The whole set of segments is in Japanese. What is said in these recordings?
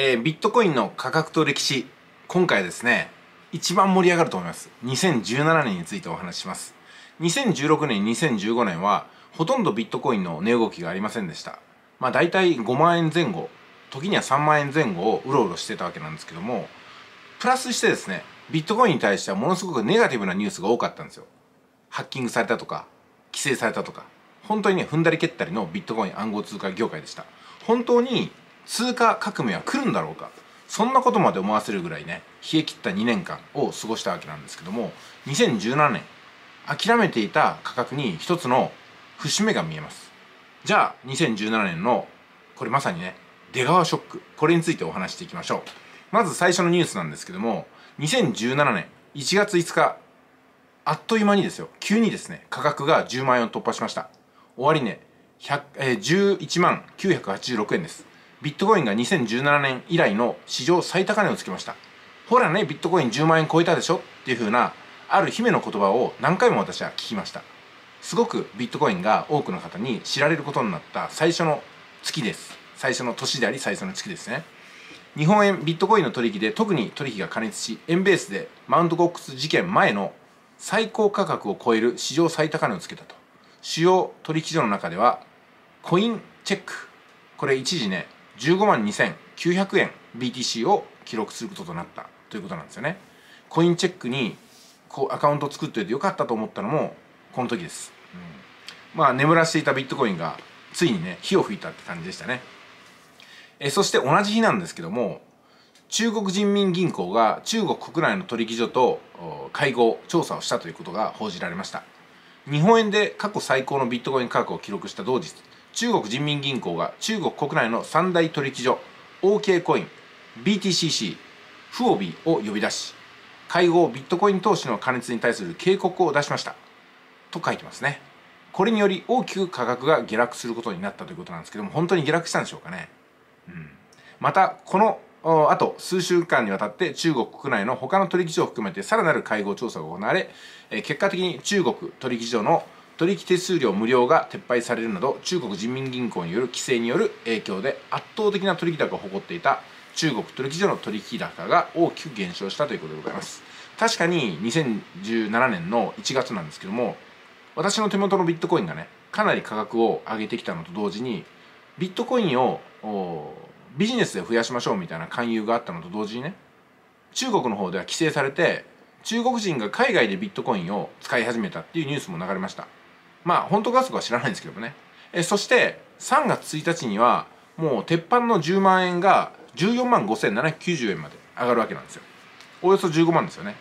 えー、ビットコインの価格と歴史今回ですね一番盛り上がると思います。2017年についてお話しします。2016年2015年はほとんどビットコインの値動きがありませんでした。まあ大体5万円前後時には3万円前後をうろうろしてたわけなんですけどもプラスしてですねビットコインに対してはものすごくネガティブなニュースが多かったんですよ。ハッキングされたとか規制されたとか本当にね踏んだり蹴ったりのビットコイン暗号通貨業界でした。本当に通貨革命は来るんだろうか。そんなことまで思わせるぐらいね冷え切った2年間を過ごしたわけなんですけども2017年諦めていた価格に一つの節目が見えます。じゃあ2017年のこれまさにね出川ショック。これについてお話していきましょう。まず最初のニュースなんですけども2017年1月5日あっという間にですよ。急にですね価格が10万円を突破しました。終値、ね、えー、11万986円です。ビットコインが2017年以来の史上最高値をつけました。ほらねビットコイン10万円超えたでしょっていう風なある姫の言葉を何回も私は聞きました。すごくビットコインが多くの方に知られることになった最初の月です。最初の年であり最初の月ですね。日本円ビットコインの取引で特に取引が過熱し円ベースでマウントゴックス事件前の最高価格を超える史上最高値をつけたと。主要取引所の中ではコインチェック。これ一時ね15万2900円 BTC を記録することとなった。ということなんですよね。コインチェックにこうアカウントを作っておいてよかったと思ったのもこの時です、うん、まあ眠らしていたビットコインがついにね火を吹いたって感じでしたね。えそして同じ日なんですけども中国人民銀行が中国国内の取引所と会合調査をしたということが報じられました。日本円で過去最高のビットコイン価格を記録した同日中国人民銀行が中国国内の三大取引所 OK コイン BTCC フオビを呼び出し会合ビットコイン投資の過熱に対する警告を出しました。と書いてますね。これにより大きく価格が下落することになったということなんですけども本当に下落したんでしょうかね、うん、またこのあと数週間にわたって中国国内の他の取引所を含めてさらなる会合調査が行われ結果的に中国取引所の取引手数料無料が撤廃されるなど中国人民銀行による規制による影響で圧倒的な取引高を誇っていた中国取引所の取引高が大きく減少したということでございます。確かに2017年の1月なんですけども私の手元のビットコインがねかなり価格を上げてきたのと同時にビットコインをビジネスで増やしましょうみたいな勧誘があったのと同時にね中国の方では規制されて中国人が海外でビットコインを使い始めたっていうニュースも流れました。まあ本当かそこは知らないんですけどもね。えそして3月1日にはもう鉄板の10万円が14万5790円まで上がるわけなんですよ。およそ15万ですよね。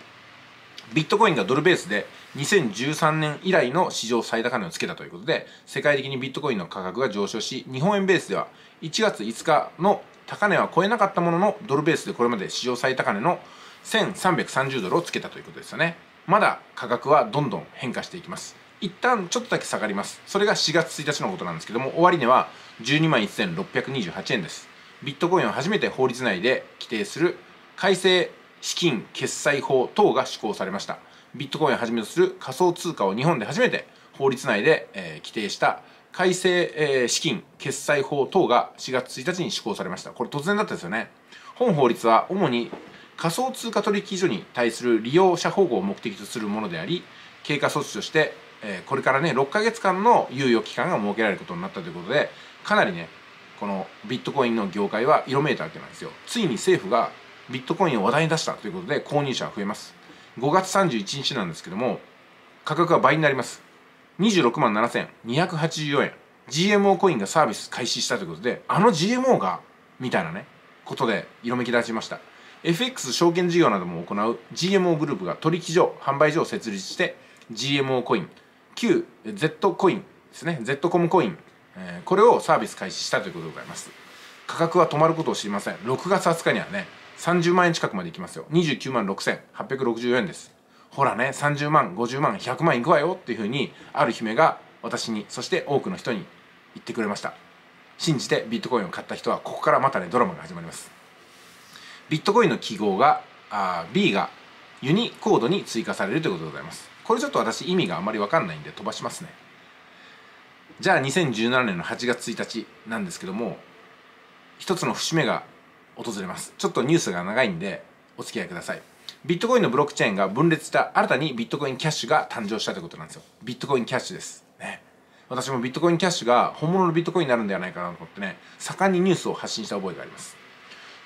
ビットコインがドルベースで2013年以来の史上最高値をつけたということで世界的にビットコインの価格が上昇し日本円ベースでは1月5日の高値は超えなかったもののドルベースでこれまで史上最高値の1330ドルをつけたということですよね。まだ価格はどんどん変化していきます。一旦ちょっとだけ下がります。それが4月1日のことなんですけども終値は12万1628円です。ビットコインを初めて法律内で規定する改正資金決済法等が施行されました。ビットコインをはじめとする仮想通貨を日本で初めて法律内で、えー、規定した改正、えー、資金決済法等が4月1日に施行されました。これ突然だったですよね。本法律は主に仮想通貨取引所に対する利用者保護を目的とするものであり経過措置として、えー、これからね6ヶ月間の猶予期間が設けられることになったということでかなりねこのビットコインの業界は色めいたわけなんですよ。ついに政府がビットコインを話題に出したということで購入者が増えます。5月31日なんですけども価格は倍になります。26万7284円。GMO コインがサービス開始したということであの GMO がみたいなねことで色めき立ちました。FX 証券事業なども行う GMO グループが取引所販売所を設立して GMO コイン旧 Z コインですね。Z コムコイン、え、これをサービス開始したということでございます。価格は止まることを知りません。6月20日にはね30万円近くまでいきますよ。29万6864円です。ほらね30万50万100万いくわよっていうふうにある姫が私にそして多くの人に言ってくれました。信じてビットコインを買った人はここからまたねドラマが始まります。ビットコインの記号があ B がユニコードに追加されるということでございます。これちょっと私意味があまり分かんないんで飛ばしますね。じゃあ2017年の8月1日なんですけども一つの節目が訪れます。ちょっとニュースが長いんでお付き合いください。ビットコインのブロックチェーンが分裂した新たにビットコインキャッシュが誕生したということなんですよ。ビットコインキャッシュです。ね。私もビットコインキャッシュが本物のビットコインになるんではないかなと思ってね盛んにニュースを発信した覚えがあります。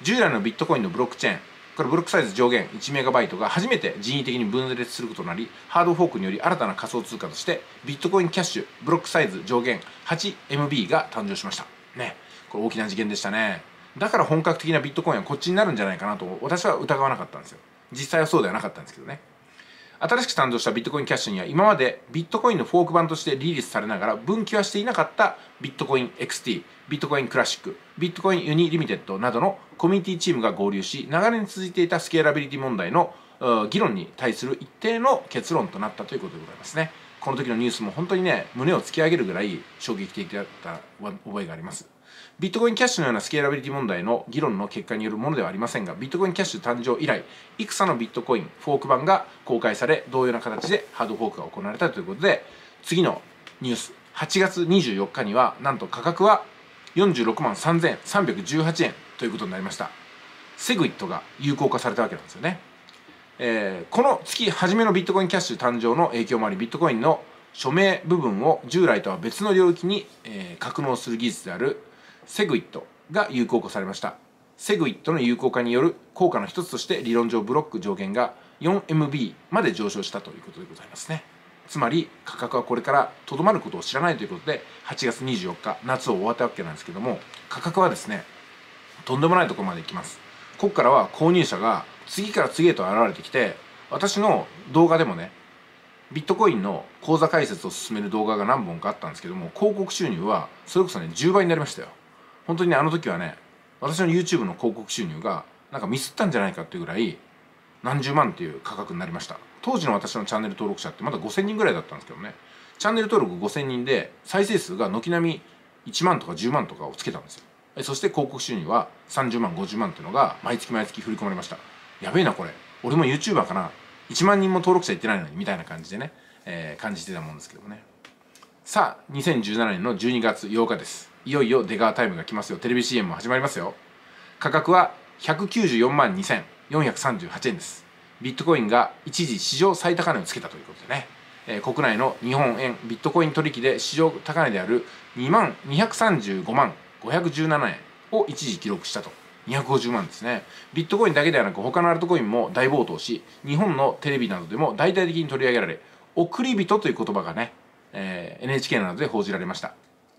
従来のビットコインのブロックチェーンこれブロックサイズ上限 1MB が初めて人為的に分裂することになりハードフォークにより新たな仮想通貨としてビットコインキャッシュブロックサイズ上限 8MB が誕生しました。ね。これ大きな事件でしたね。だから本格的なビットコインはこっちになるんじゃないかなと私は疑わなかったんですよ。実際はそうではなかったんですけどね。新しく誕生したビットコインキャッシュには今までビットコインのフォーク版としてリリースされながら分岐はしていなかったビットコイン XT ビットコインクラシックビットコインユニリミテッドなどのコミュニティチームが合流し長年続いていたスケーラビリティ問題の議論に対する一定の結論となったということでございますね。この時のニュースも本当にね胸を突き上げるぐらい衝撃的だった覚えがあります。ビットコインキャッシュのようなスケーラビリティ問題の議論の結果によるものではありませんがビットコインキャッシュ誕生以来いくつのビットコインフォーク版が公開され同様な形でハードフォークが行われたということで次のニュース8月24日にはなんと価格は46万3318円ということになりました。セグイットが有効化されたわけなんですよね、えー、この月初めのビットコインキャッシュ誕生の影響もありビットコインの署名部分を従来とは別の領域に、えー、格納する技術であるセグイットが有効化されました。セグイットの有効化による効果の一つとして理論上ブロック上限が 4MB まで上昇したということでございますね。つまり価格はこれからとどまることを知らないということで8月24日夏を終わったわけなんですけども価格はですねとんでもないところまでいきます。ここからは購入者が次から次へと現れてきて私の動画でもねビットコインの口座開設を進める動画が何本かあったんですけども広告収入はそれこそね10倍になりましたよ。本当にねあの時はね私の YouTube の広告収入がなんかミスったんじゃないかっていうぐらい何十万っていう価格になりました。当時の私のチャンネル登録者ってまだ5000人ぐらいだったんですけどね。チャンネル登録5000人で再生数が軒並み1万とか10万とかをつけたんですよ。そして広告収入は30万50万っていうのが毎月毎月振り込まれました。やべえなこれ。俺も YouTuber かな。1万人も登録者いってないのにみたいな感じでね、えー、感じてたもんですけどもね。さあ2017年の12月8日です。いよいよ出川タイムが来ますよ。テレビ CM も始まりますよ。価格は194万2438円です。ビットコインが一時史上最高値をつけたということでね、えー、国内の日本円ビットコイン取引で史上高値である2万235万517円を一時記録したと。250万ですね。ビットコインだけではなく他のアルトコインも大暴騰し日本のテレビなどでも大々的に取り上げられ送り人という言葉がね、えー、NHK などで報じられました。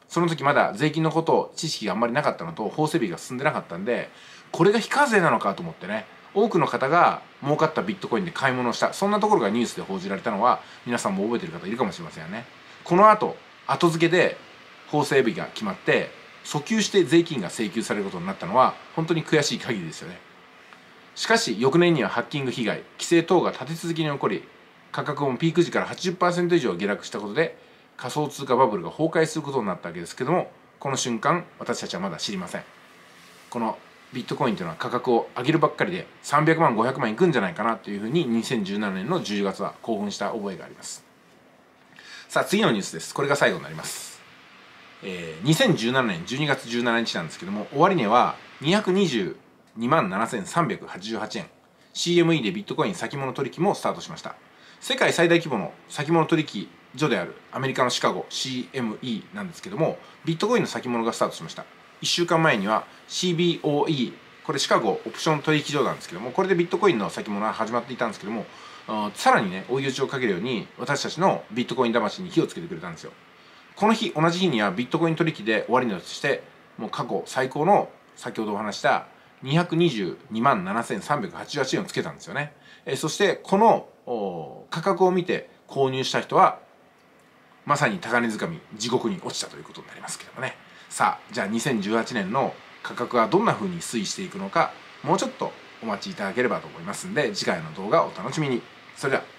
その時まだ税金のことを知識があんまりなかったのと法整備が進んでなかったんでこれが非課税なのかと思ってね多くの方が儲かったビットコインで買い物をした。そんなところがニュースで報じられたのは皆さんも覚えてる方いるかもしれませんよね。この後後付けで法整備が決まって訴求して税金が請求されることになったのは本当に悔しい限りですよね。しかし翌年にはハッキング被害規制等が立て続けに起こり価格もピーク時から80%以上下落したことで仮想通貨バブルが崩壊することになったわけですけどもこの瞬間私たちはまだ知りません。このビットコインというのは価格を上げるばっかりで300万500万いくんじゃないかなというふうに2017年の10月は興奮した覚えがあります。さあ次のニュースです。これが最後になります。えー、2017年12月17日なんですけども終値は222万7388円。CME でビットコイン先物取引もスタートしました。世界最大規模の先物取引所であるアメリカのシカゴ CME なんですけどもビットコインの先物がスタートしました。1週間前には CBOE これシカゴオプション取引所なんですけどもこれでビットコインの先物は始まっていたんですけどもさらにね追い打ちをかけるように私たちのビットコイン魂に火をつけてくれたんですよ。この日同じ日にはビットコイン取引で終値としてもう過去最高の先ほどお話した222万7388円をつけたんですよね。えそしてこの価格を見て購入した人はまさに高値掴み地獄に落ちたということになりますけどもね。さあじゃあ2018年の価格はどんな風に推移していくのかもうちょっとお待ちいただければと思いますんで次回の動画をお楽しみに。それでは。